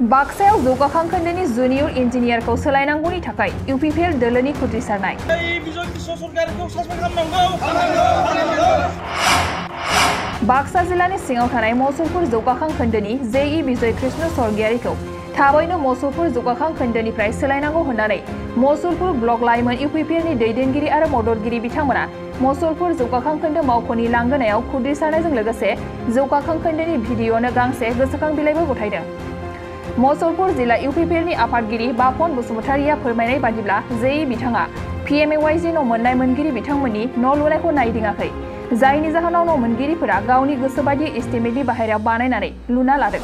बाक्सायाव जौगाखां खोन्दोनि जुनियर इन्जिनियारखौ सोलायनांगौनि थाखाय इउ पि पि एल दोलोनि खुद्रिसारनाय बाक्सा जिल्लानि सिङाव थानाय मसुलपुर जौगाखां खोन्दोनि जे इ बिजय कृष्ण स्वर्गियारिखौ थाबैनो मसुलपुर जौगाखां खोन्दोनिफ्राय सोलायनांगौ होननानै मसुलपुर ब्लक लाइमोन इउ पि पि एलनि दैदेनगिरि आरो मददगिरि बिथांमोना मसुलपुर जौगाखां खोन्दो मावख'नि लांगोनायाव खुद्रिसारनायजों लोगोसे जौगाखां खोन्दोनि भिडिअ'नो गांसे गोसोखां बिलाइबो गथायदों मसलपुर जिल्ला इउ पि पि एलनि आफादगिरि बापन बसुमतारिया फोरमायनाय बादिब्ला जे बिथाङा पि एम ए वाइ जि न' मोननाय मोनगिरि बिथांमोननि न' लुनायखौ नायदिङाखै जायनि जाहोनाव न' मोनगिरिफोरा गावनि गोसोबायदि एस्टिमेटनि बाहेरायाव बानायनानै लुना लादों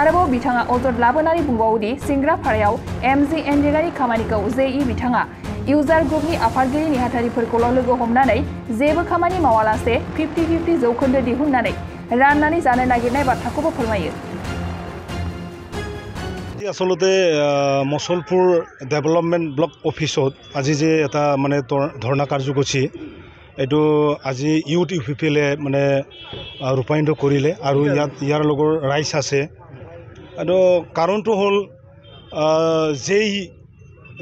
आरोबाव बिथाङा अजद लाबोनानै बुंबावोदि सिंग्राफारायाव एम जि एनजिनानि खामानिखौ जे इ बिथाङा इउजार ग्रुपनि आफादगिरि नेहाथारिफोरखौल' लोगो हमनानै जेबो खामानि मावालासे फिफ्टि फिफ्टि जौखोन्दो दिहुननानै राननानै जानो नागिरनाय बाथ्राखौबो फोरमायो আচলতে মচলপুৰ ডেভেলপমেণ্ট ব্লক অফিচত আজি যে এটা মানে ধৰ্ণা কাৰ্যসূচী এইটো আজি ইউথ ইউ পি পি এলে মানে ৰূপায়িত কৰিলে আৰু ইয়াত ইয়াৰ লগৰ ৰাইজ আছে। আৰু কাৰণটো হ'ল যেই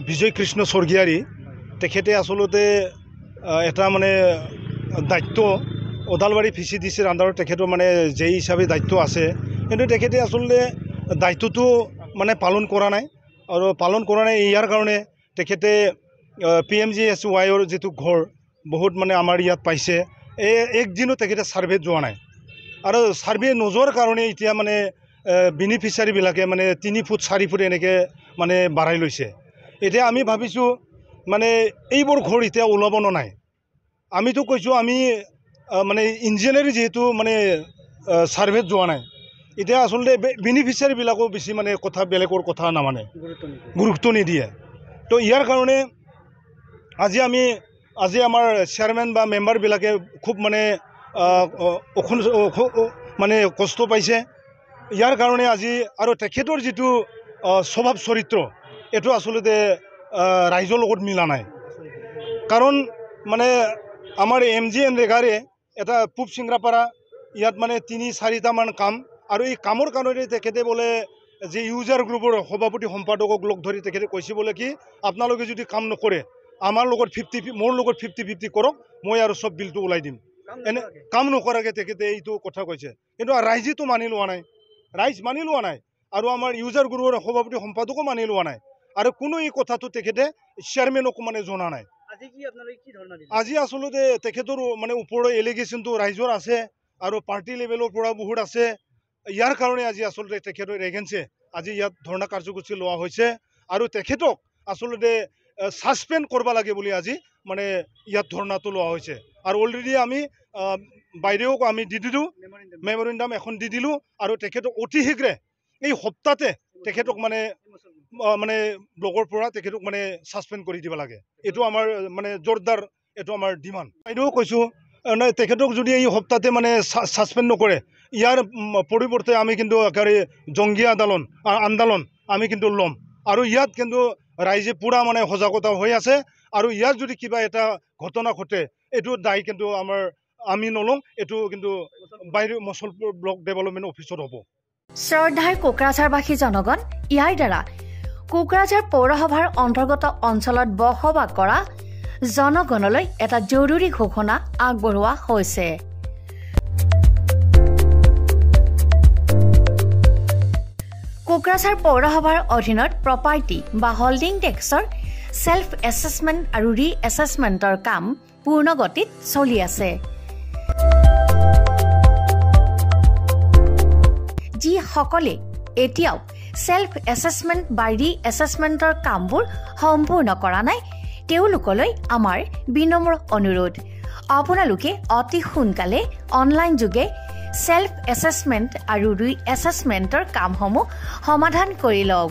বিজয় কৃষ্ণ স্বৰ্গীয়াৰী তেখেতে আচলতে এটা মানে দায়িত্ব ওদালবাৰী ভি চি ডি চিৰ আণ্ডাৰত তেখেতৰ মানে যেই হিচাপে দায়িত্ব আছে কিন্তু তেখেতে আচলতে দায়িত্বটো মানে পালন কৰা নাই। আৰু পালন কৰা নাই ইয়াৰ কাৰণে তেখেতে পি এম জি এছ ৱাইৰ যিটো ঘৰ বহুত মানে আমাৰ ইয়াত পাইছে। এই একদিনো তেখেতে ছাৰ্ভেত যোৱা নাই। আৰু ছাৰ্ভে নোযোৱাৰ কাৰণে এতিয়া মানে বেনিফিচাৰীবিলাকে মানে তিনি ফুট চাৰি ফুট এনেকৈ মানে বাঢ়াই লৈছে। এতিয়া আমি ভাবিছোঁ মানে এইবোৰ ঘৰ এতিয়া ওলাব নাই? আমিতো কৈছোঁ আমি মানে ইঞ্জিনিয়াৰি যিহেতু মানে ছাৰ্ভেত যোৱা নাই। এতিয়া আচলতে বেনিফিচিয়াৰীবিলাকো বেছি মানে কথা বেলেগৰ কথা নামানে। গুৰুত্ব নিদিয়ে। তো ইয়াৰ কাৰণে আজি আমি আজি আমাৰ চেয়াৰমেন বা মেম্বাৰবিলাকে খুব মানে মানে কষ্ট পাইছে। ইয়াৰ কাৰণে আজি আৰু তেখেতৰ যিটো স্বভাৱ চৰিত্ৰ এইটো আচলতে ৰাইজৰ লগত মিলা নাই। কাৰণ মানে আমাৰ এম জি এন ৰেগাৰে এটা পূব চিংৰাপাৰা ইয়াত মানে তিনি চাৰিটামান কাম আৰু এই কামৰ কাৰণে তেখেতে বোলে যে ইউজাৰ গ্ৰুপৰ সভাপতি সম্পাদকক লগ ধৰি তেখেতে কৈছে বোলে কি আপোনালোকে যদি কাম নকৰে আমাৰ লগত ফিফটি মোৰ লগত ফিফটি ফিফটি কৰক মই আৰু চব বিলটো ওলাই দিম। এনে কাম নকৰাকৈ তেখেতে এইটো কথা কৈছে। কিন্তু ৰাইজেতো মানি লোৱা নাই। ৰাইজ মানি লোৱা নাই। আৰু আমাৰ ইউজাৰ গ্ৰুপৰ সভাপতি সম্পাদকো মানি লোৱা নাই। আৰু কোনো এই কথাটো তেখেতে চেয়াৰমেনকো মানে জনা নাই। আজি আচলতে তেখেতৰ মানে ওপৰৰ এলিগেশ্যনটো ৰাইজৰ আছে আৰু পাৰ্টি লেভেলৰ পৰা বহুত আছে। ইয়াৰ কাৰণে আজি আচলতে তেখেতৰ এগেঞ্চে আজি ইয়াত ধৰ্ণা কাৰ্যসূচী লোৱা হৈছে আৰু তেখেতক আচলতে ছাছপেণ্ড কৰিব লাগে বুলি আজি মানে ইয়াত ধৰ্ণাটো লোৱা হৈছে। আৰু অলৰেডি আমি বাইদেউক আমি দি দিলোঁ মেমৰেণ্ডাম এখন দি দিলোঁ আৰু তেখেতক অতি শীঘ্ৰে এই সপ্তাহতে তেখেতক মানে মানে ব্লকৰ পৰা তেখেতক মানে ছাছপেণ্ড কৰি দিব লাগে। এইটো আমাৰ মানে জোৰদাৰ এইটো আমাৰ ডিমাণ্ড বাইদেউ কৈছোঁ তেখেতক যদি এই সপ্তাহতে মানে ছাছপেণ্ড নকৰে ইয়াৰ পৰিৱৰ্তে আমি কিন্তু একেবাৰে জংগী আন্দোলন আন্দোলন আমি কিন্তু ল'ম। আৰু ইয়াত কিন্তু ৰাইজে পূৰা মানে সজাগতা হৈ আছে আৰু ইয়াত যদি কিবা এটা ঘটনা ঘটে এইটো দায় কিন্তু আমাৰ আমি নলওঁ এইটো কিন্তু বাহিৰ মচলপুৰ ব্লক ডেভেলপমেণ্ট অফিচত হ'ব। শ্ৰদ্ধাৰ কোকৰাঝাৰবাসী জনগণ ইয়াৰ দ্বাৰা কোকৰাঝাৰ পৌৰসভাৰ অন্তৰ্গত অঞ্চলত বসবাস কৰা জনগণলৈ এটা জৰুৰী ঘোষণা আগবঢ়োৱা হৈছে। কোকৰাঝাৰ পৌৰসভাৰ অধীনত প্ৰপাৰ্টি বা হল্ডিং টেক্সৰ ছেল্ফ এছেছমেণ্ট আৰু ৰি এছেছমেণ্টৰ কাম পূৰ্ণ গতিত চলি আছে। যিসকলে এতিয়াও ছেল্ফ এছেছমেণ্ট বা ৰি এছেছমেণ্টৰ কামবোৰ সম্পূৰ্ণ কৰা নাই তেওঁলোকলৈ আমাৰ বিনম্ৰ অনুৰোধ। আপোনালোকে অতি সোনকালে অনলাইন যোগে ছেল্ফ এছেছমেণ্ট আৰু ৰি এছেছমেণ্টৰ কামসমূহ সমাধান কৰি লওক।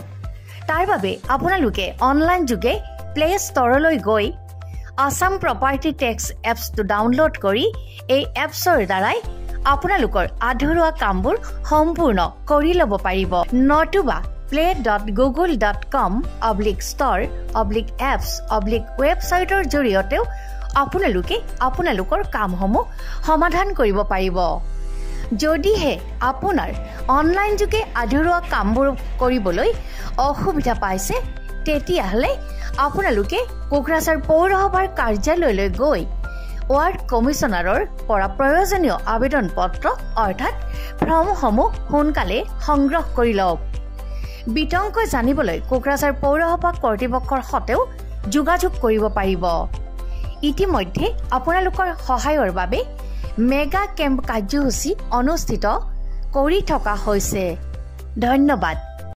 তাৰ বাবে আপোনালোকে অনলাইন যোগে প্লে ষ্টৰলৈ গৈ আছাম প্ৰপাৰ্টি টেক্স এপছটো ডাউনলোড কৰি এই এপছৰ দ্বাৰাই আপোনালোকৰ আধৰুৱা কামবোৰ সম্পূৰ্ণ কৰি ল'ব পাৰিব। নতুবা play dot Google dot com oblique store oblique apps oblique ৱেবছাইটৰ জৰিয়তেও আপোনালোকে আপোনালোকৰ কামসমূহ সমাধান কৰিব পাৰিব। যদিহে আপোনাৰ অনলাইন যোগে আধৰুৱা কামবোৰ কৰিবলৈ অসুবিধা পাইছে তেতিয়াহ'লে আপোনালোকে কোকৰাঝাৰ পৌৰসভাৰ কাৰ্যালয়লৈ গৈ ৱাৰ্ড কমিশ্যনাৰৰ পৰা প্ৰয়োজনীয় আবেদন পত্ৰ অৰ্থাৎ ফৰ্মসমূহ সোনকালে সংগ্ৰহ কৰি লওক। বিতংকৈ জানিবলৈ কোকৰাঝাৰ পৌৰসভা কৰ্তৃপক্ষৰ সৈতেও যোগাযোগ কৰিব পাৰিব। ইতিমধ্যে আপোনালোকৰ সহায়ৰ বাবে মেগা কেম্প কাৰ্যসূচী অনুষ্ঠিত কৰি থকা হৈছে। ধন্যবাদ।